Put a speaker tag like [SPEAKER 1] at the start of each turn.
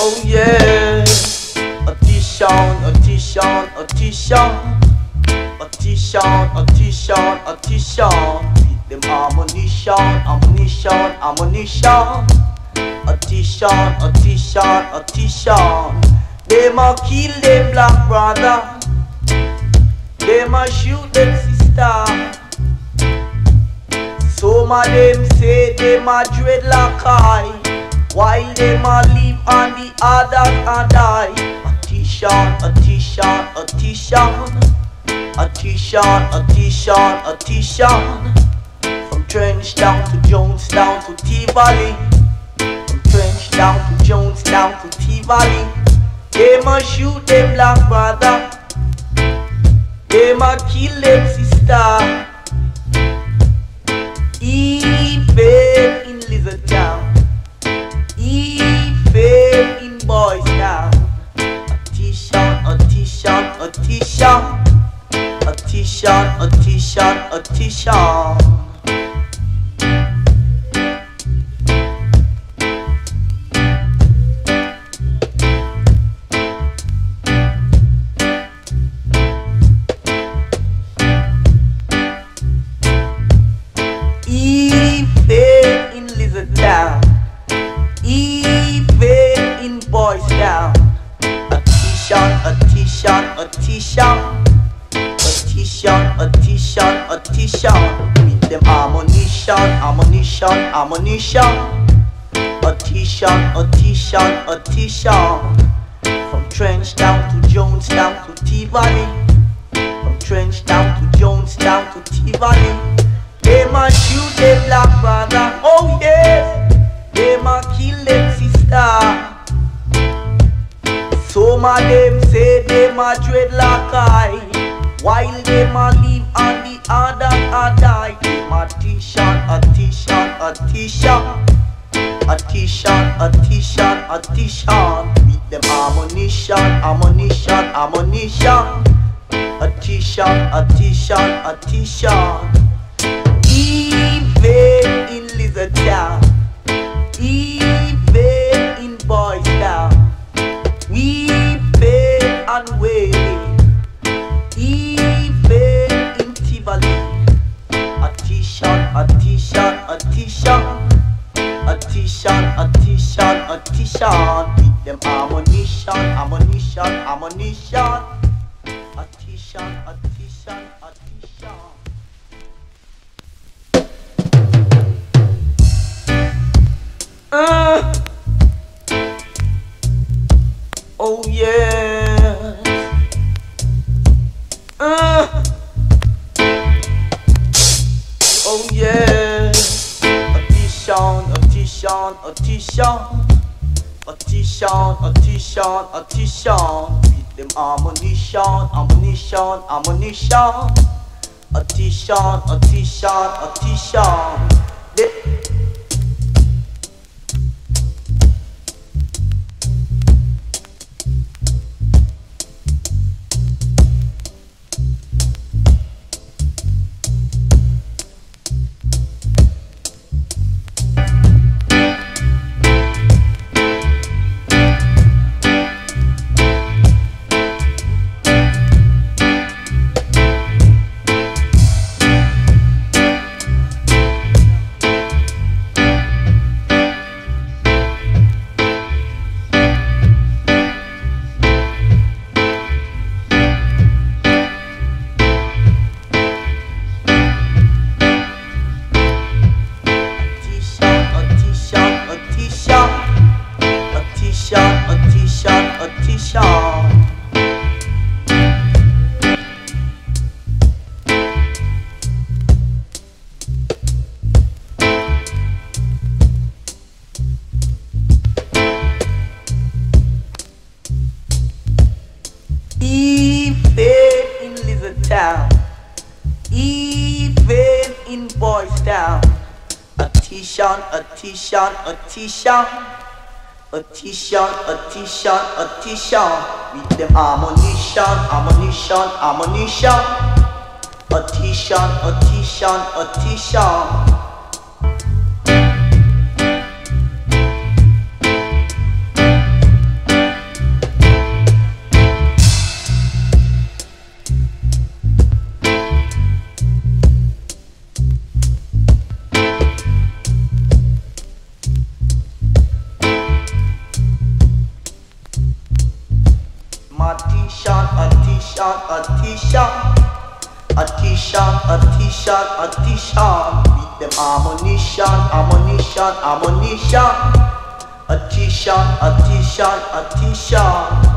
[SPEAKER 1] Oh yeah, audition, audition, audition, audition, audition, audition. Beat them ammunition, ammunition, ammunition. Audition, audition, audition. They ma kill them black brother. They ma shoot them sister. Some of them say them a dreadlock eye. While them a live and the others a die A Tish'an, a Tish'an, a Tish'an A Tish'an, a Tish'an, a Tish'an From Trench down to Jonestown to Tivoli From Trench down to Jonestown to Tivoli Them a shoot them black brother. Them a kill them sister Boys Town. A Tish'an, a Tish'an, a Tish'an. A Tish'an, a Tish'an, a Tish'an. With them ammunition, ammunition, ammunition. A Tish'an, a Tish'an, a Tish'an. From Trenchtown to Jonestown to Tivoli. From Trenchtown to Jones Jonestown to Tivoli. Them a shoot them black brother, oh yes. Them a kill them sister. Some of them say them a dreadlock eye. While them a live and the other a die. Them a Tish'an, a Tish'an, a Tish'an. A Tish'an, a Tish'an, a Tish'an. With them ammunition, ammunition, ammunition. A Tish'an, a Tish'an, a Tish'an. Tish'an, a Tish'an. With them ammunition, ammunition, ammunition. A Tish'an, a Tish'an, a Tish'an. Uh. Oh yeah. Uh. Oh yeah. A Tish'an, a Tish'an, a Tish'an. A Tish'an, a. With them ammunition, ammunition, ammunition. A Tish'an, a Tish'an, a. A Tish'an, a Tish'an, a Tish'an. A Tish'an, a Tish'an, a Tish'an. With them ammunition, ammunition, ammunition. A Tish'an, a Tish'an, a Tish'an. T-shirt, a T-shirt, a T-shirt. A T-shirt, a T-shirt, a T-shirt. Beat them ammunition, ammunition, ammunition. A T-shirt, a T-shirt, a T-shirt.